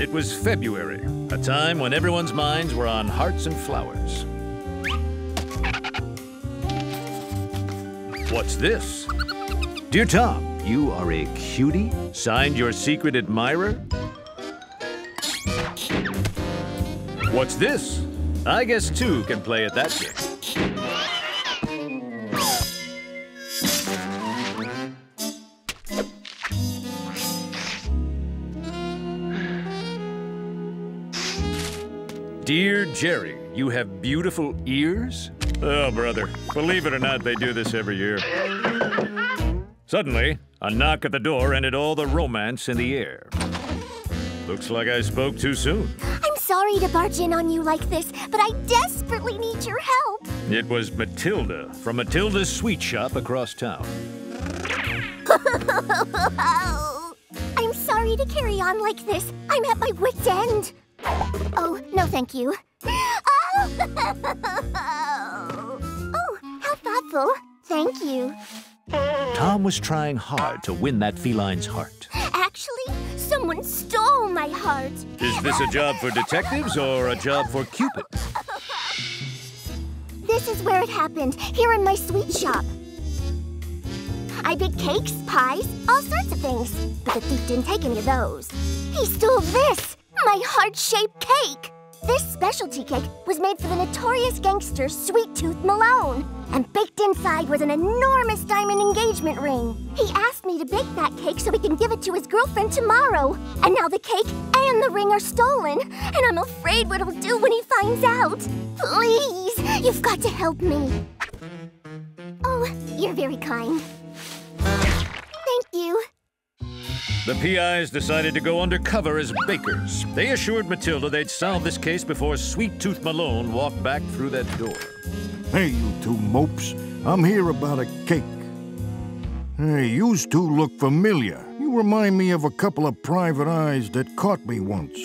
It was February, a time when everyone's minds were on hearts and flowers. What's this? Dear Tom, you are a cutie? Signed your secret admirer? What's this? I guess two can play at that game. Dear Jerry, you have beautiful ears? Oh, brother, believe it or not, they do this every year. Suddenly, a knock at the door ended all the romance in the air. Looks like I spoke too soon. I'm sorry to barge in on you like this, but I desperately need your help. It was Matilda from Matilda's Sweet Shop across town. I'm sorry to carry on like this. I'm at my wit's end. Oh, no thank you. Oh, oh how thoughtful. Thank you. Tom was trying hard to win that feline's heart. Actually, someone stole my heart. Is this a job for detectives or a job for Cupid? This is where it happened, here in my sweet shop. I baked cakes, pies, all sorts of things. But the thief didn't take any of those. He stole this, my heart-shaped cake. This specialty cake was made for the notorious gangster Sweet Tooth Malone. And baked inside was an enormous diamond engagement ring. He asked me to bake that cake so he can give it to his girlfriend tomorrow. And now the cake and the ring are stolen. And I'm afraid what he'll do when he finds out. Please, you've got to help me. Oh, you're very kind. The PIs decided to go undercover as bakers. They assured Matilda they'd solve this case before Sweet Tooth Malone walked back through that door. Hey, you two mopes. I'm here about a cake. Hey, yous two look familiar. You remind me of a couple of private eyes that caught me once.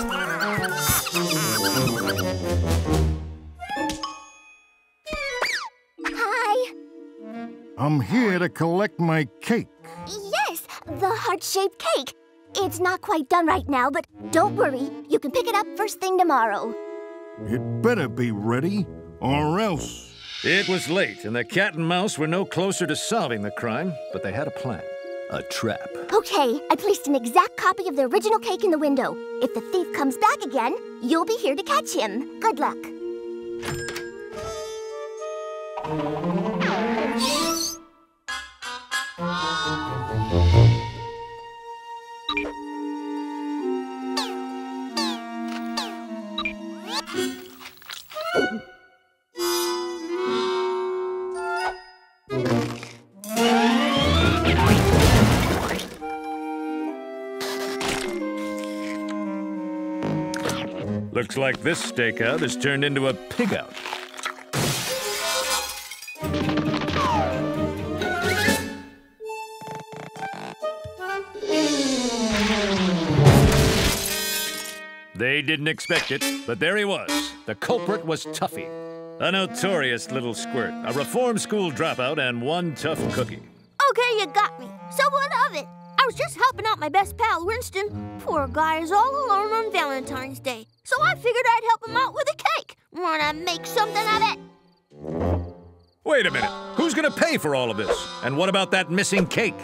I'm here to collect my cake. Yes, the heart-shaped cake. It's not quite done right now, but don't worry. You can pick it up first thing tomorrow. It better be ready, or else. It was late, and the cat and mouse were no closer to solving the crime, but they had a plan. A trap. Okay, I placed an exact copy of the original cake in the window. If the thief comes back again, you'll be here to catch him. Good luck. Looks like this stakeout has turned into a pig out. They didn't expect it, but there he was. The culprit was Tuffy, a notorious little squirt, a reform school dropout, and one tough cookie. Okay, you got me. So what of it? I was just helping out my best pal, Winston. Poor guy is all alone on Valentine's Day. So I figured I'd help him out with a cake. Wanna make something of it? Wait a minute. Who's gonna pay for all of this? And what about that missing cake?